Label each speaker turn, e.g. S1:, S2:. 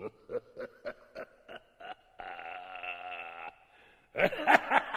S1: Ha ha ha!